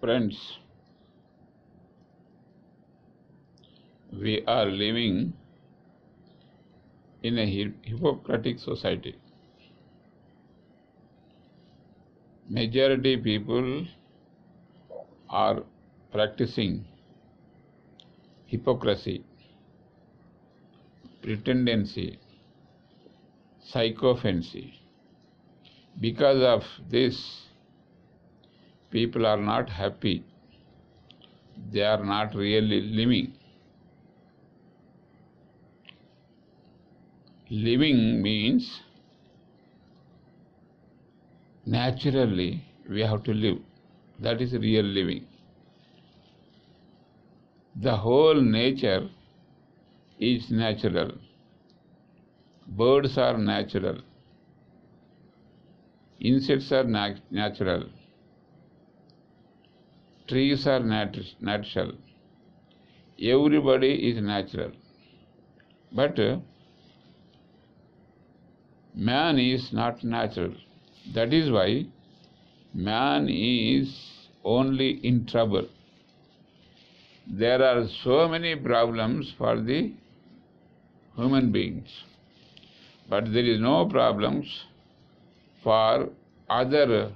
Friends, we are living in a hypocritic society. Majority people are practicing hypocrisy, pretendency, psychophancy. Because of this, people are not happy. They are not really living. Living means naturally we have to live. That is real living. The whole nature is natural. Birds are natural. Insects are nat- natural. Trees are nat- natural. Everybody is natural. But man is not natural. That is why man is only in trouble. There are so many problems for the human beings, but there is no problems for other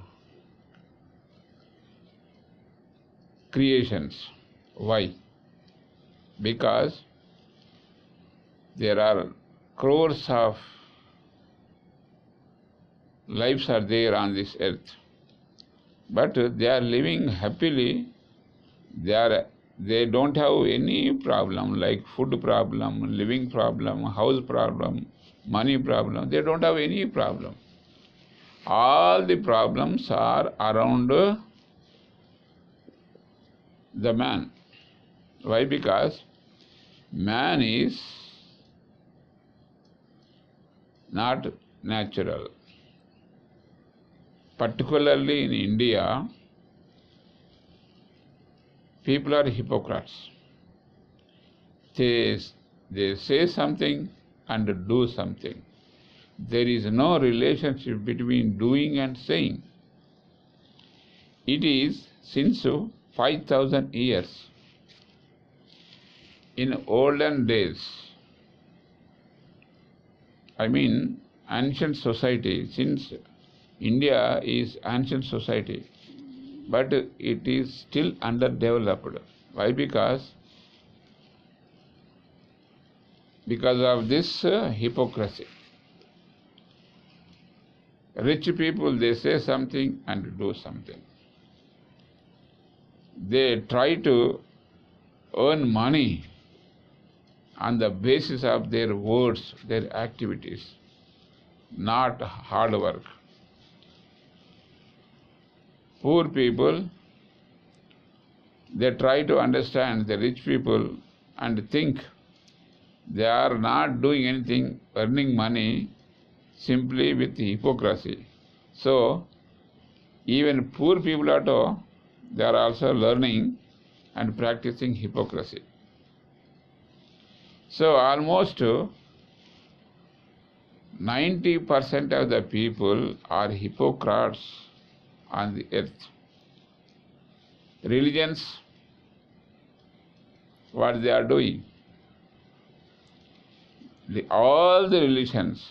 creations. Why? Because there are crores of lives are there on this earth, but they are living happily. They are they don't have any problem like food problem, living problem, house problem, money problem. They don't have any problem. All the problems are around the man. Why? Because man is not natural. Particularly in India, people are hypocrites. They, they say something and do something. There is no relationship between doing and saying. It is since 5000 years. In olden days, I mean ancient society, since India is ancient society, but it is still underdeveloped. Why? Because because of this uh, hypocrisy. Rich people they say something and do something. They try to earn money on the basis of their words, their activities, not hard work. Poor people, they try to understand the rich people and think they are not doing anything, earning money simply with hypocrisy. So, even poor people at all, they are also learning and practicing hypocrisy. So, almost 90% of the people are hypocrites on the earth. Religions, what they are doing. The, all the religions,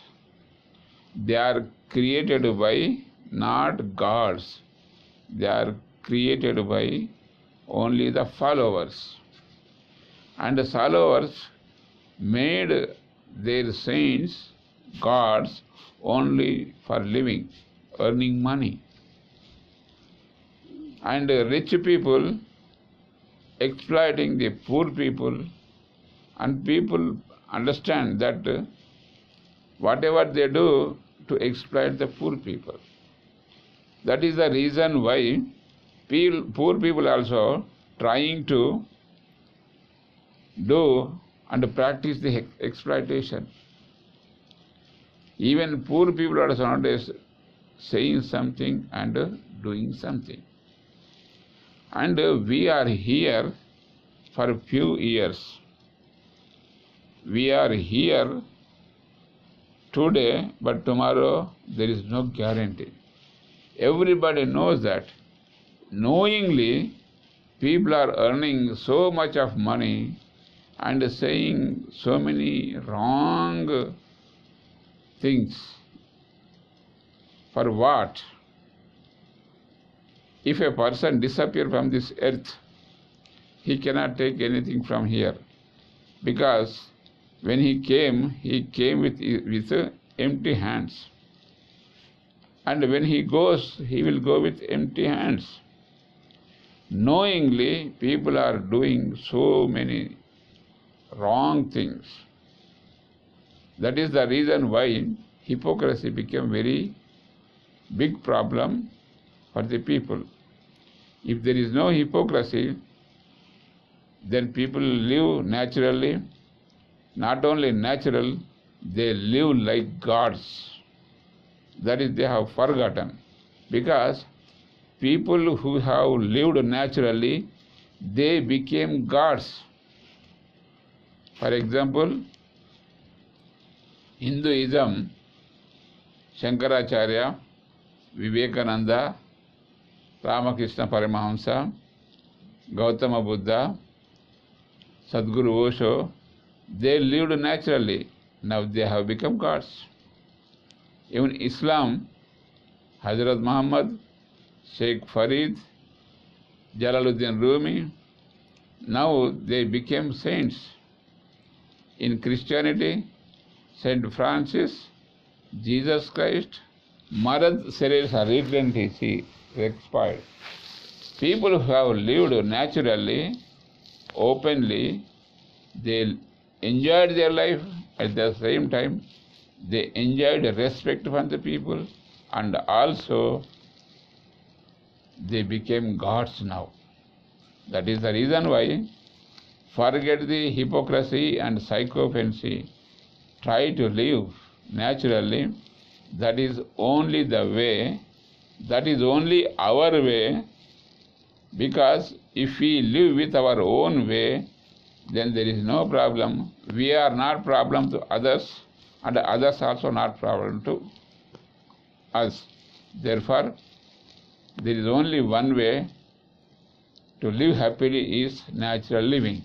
they are created by not gods, they are created by only the followers. And the followers made their saints gods only for living, earning money. And rich people exploiting the poor people, and people understand that whatever they do to exploit the poor people. That is the reason why poor people also trying to do and practice the exploitation. Even poor people are nowadays saying something and doing something. And we are here for a few years. We are here today, but tomorrow there is no guarantee. Everybody knows that. Knowingly, people are earning so much of money and saying so many wrong things. For what? If a person disappear from this earth, he cannot take anything from here because when he came, he came with, with empty hands. And when he goes, he will go with empty hands. Knowingly, people are doing so many wrong things. That is the reason why hypocrisy became very big problem for the people. If there is no hypocrisy, then people live naturally. Not only natural, they live like gods. That is, they have forgotten. Because people who have lived naturally, they became gods. For example, Hinduism, Shankaracharya, Vivekananda, Ramakrishna Paramahamsa, Gautama Buddha, Sadguru Osho, they lived naturally. Now they have become gods. Even Islam, Hazrat Muhammad, Sheikh Farid, Jalaluddin Rumi, now they became saints. In Christianity, Saint Francis, Jesus Christ, Mother Teresa recently he expired. People who have lived naturally, openly, they enjoyed their life at the same time they enjoyed respect from the people and also they became gods now. That is the reason why forget the hypocrisy and psychophancy. Try to live naturally. That is only the way, that is only our way, because if we live with our own way, then there is no problem. We are not problem to others, and others also not problem to us. Therefore, there is only one way to live happily is natural living.